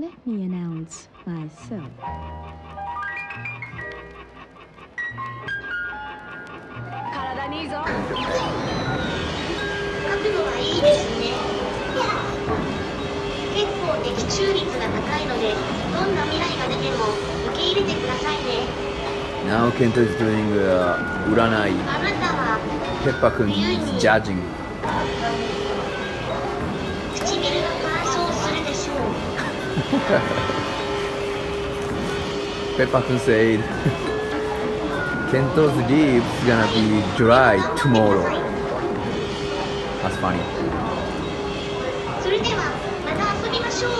let me announce myself. Now Kento is doing uh, Uranai. Peppa-kun is judging. ペッパー君ケントーズ・リーブがなくてドライトールそれではまた遊びましょう。